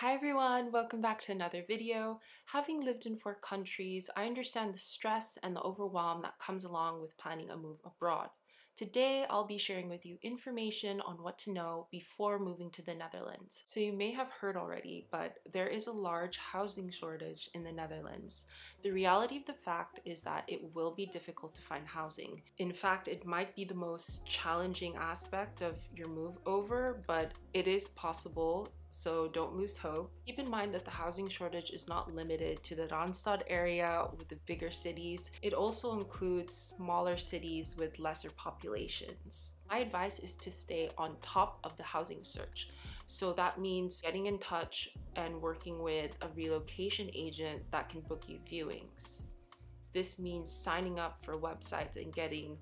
Hi everyone, welcome back to another video. Having lived in four countries, I understand the stress and the overwhelm that comes along with planning a move abroad. Today, I'll be sharing with you information on what to know before moving to the Netherlands. So you may have heard already, but there is a large housing shortage in the Netherlands. The reality of the fact is that it will be difficult to find housing. In fact, it might be the most challenging aspect of your move over, but it is possible so don't lose hope. Keep in mind that the housing shortage is not limited to the Randstad area with the bigger cities. It also includes smaller cities with lesser populations. My advice is to stay on top of the housing search. So that means getting in touch and working with a relocation agent that can book you viewings. This means signing up for websites and getting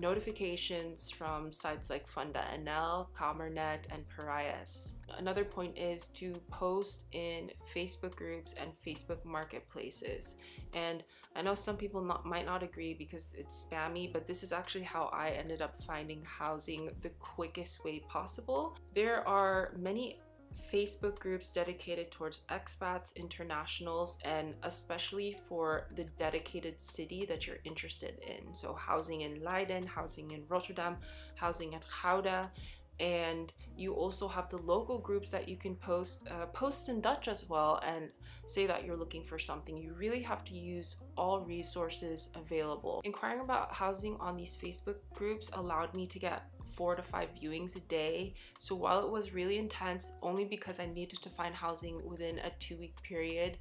notifications from sites like Funda NL, Kamernet, and Pararius. Another point is to post in Facebook groups and Facebook marketplaces. And I know some people not, might not agree because it's spammy, but this is actually how I ended up finding housing the quickest way possible. There are many Facebook groups dedicated towards expats, internationals, and especially for the dedicated city that you're interested in. So, housing in Leiden, housing in Rotterdam, housing at Gouda, and you also have the local groups that you can post uh, post in dutch as well and say that you're looking for something. You really have to use all resources available. Inquiring about housing on these facebook groups allowed me to get four to five viewings a day. So while it was really intense only because i needed to find housing within a two week period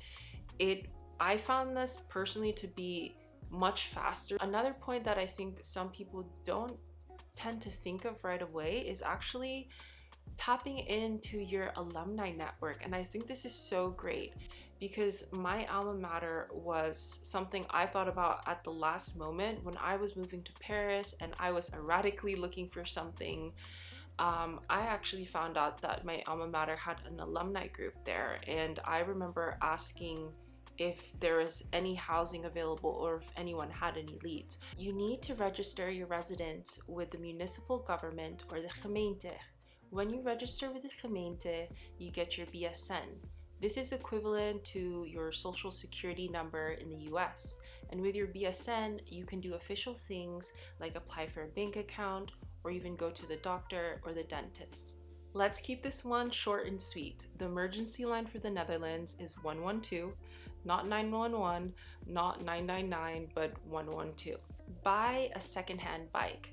it i found this personally to be much faster. Another point that i think some people don't tend to think of right away is actually tapping into your alumni network. And I think this is so great because my alma mater was something I thought about at the last moment when I was moving to Paris and I was erratically looking for something. Um, I actually found out that my alma mater had an alumni group there, and I remember asking if there is any housing available or if anyone had any leads. You need to register your residence with the municipal government or the gemeente. When you register with the gemeente, you get your BSN. This is equivalent to your social security number in the US. And with your BSN, you can do official things like apply for a bank account or even go to the doctor or the dentist. Let's keep this one short and sweet. The emergency line for the Netherlands is 112, not 911, not 999, but 112. Buy a secondhand bike.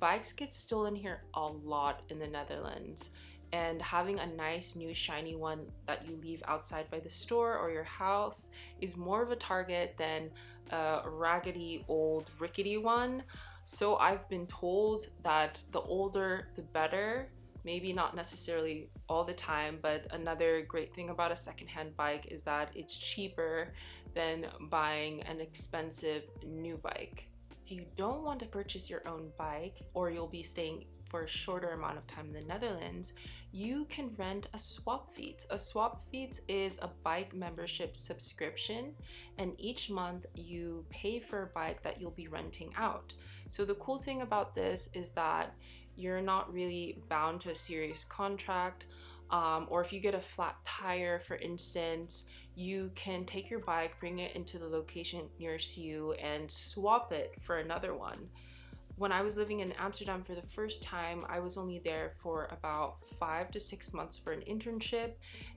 Bikes get stolen here a lot in the Netherlands, and having a nice new shiny one that you leave outside by the store or your house is more of a target than a raggedy old rickety one. So I've been told that the older the better maybe not necessarily all the time, but another great thing about a secondhand bike is that it's cheaper than buying an expensive new bike. If you don't want to purchase your own bike or you'll be staying for a shorter amount of time in the Netherlands, you can rent a Swapfiets. A Swapfiets is a bike membership subscription, and each month you pay for a bike that you'll be renting out. So, the cool thing about this is that you're not really bound to a serious contract. Um, or if you get a flat tire, for instance, you can take your bike, bring it into the location nearest you, and swap it for another one when I was living in Amsterdam for the first time, I was only there for about five to six months for an internship,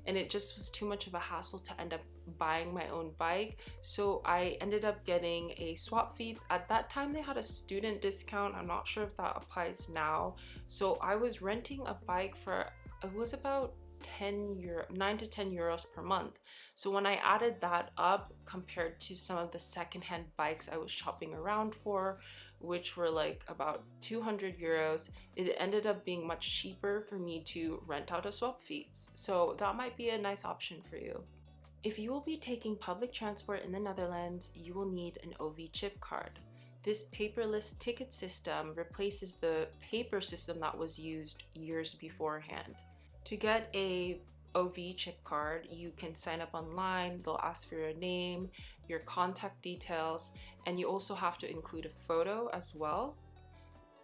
and it just was too much of a hassle to end up buying my own bike. So I ended up getting a Swapfiets. At that time, they had a student discount. I'm not sure if that applies now. So I was renting a bike for, it was about 10 euro 9 to 10 euros per month so when i added that up compared to some of the secondhand bikes i was shopping around for which were like about 200 euros it ended up being much cheaper for me to rent out a swap Swapfiets so that might be a nice option for you. If you will be taking public transport in the netherlands you will need an ov chip card. This paperless ticket system replaces the paper system that was used years beforehand. To get a OV chip card, you can sign up online. They'll ask for your name, your contact details, and you also have to include a photo as well.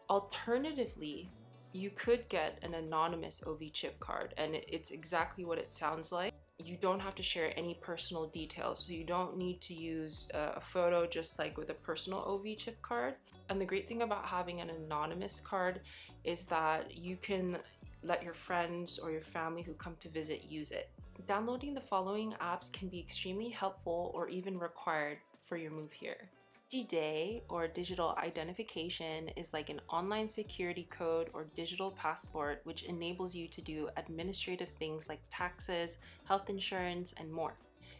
Alternatively, you could get an anonymous OV chip card, and it's exactly what it sounds like. you don't have to share any personal details. So you don't need to use a photo just like with a personal OV chip card. And the great thing about having an anonymous card is that you can let your friends or your family who come to visit use it. Downloading the following apps can be extremely helpful or even required for your move here. DigiD or digital identification is like an online security code or digital passport which enables you to do administrative things like taxes, health insurance, and more.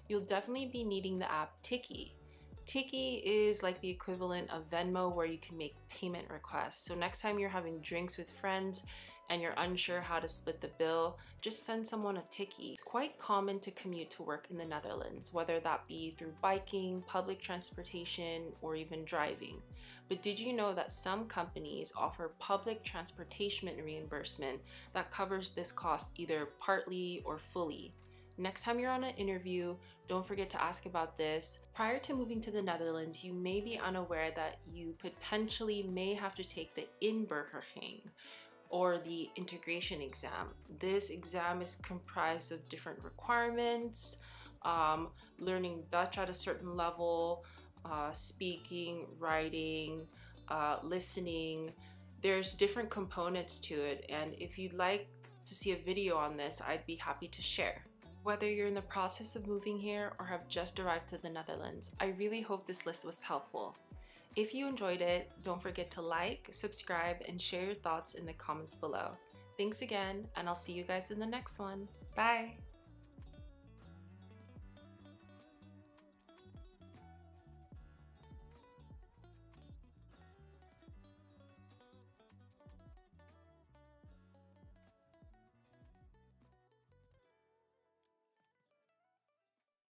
You'll definitely be needing the app Tikkie. Tikkie is like the equivalent of Venmo where you can make payment requests. So next time you're having drinks with friends and you're unsure how to split the bill, just send someone a Tikkie. It's quite common to commute to work in the Netherlands, whether that be through biking, public transportation, or even driving. But did you know that some companies offer public transportation reimbursement that covers this cost either partly or fully? Next time you're on an interview, don't forget to ask about this. Prior to moving to the Netherlands, you may be unaware that you potentially may have to take the inburgering, or the integration exam. This exam is comprised of different requirements, um, learning Dutch at a certain level, uh, speaking, writing, uh, listening. There's different components to it, and if you'd like to see a video on this, I'd be happy to share. Whether you're in the process of moving here or have just arrived to the Netherlands, I really hope this list was helpful. If you enjoyed it, don't forget to like, subscribe, and share your thoughts in the comments below. Thanks again, and I'll see you guys in the next one. Bye!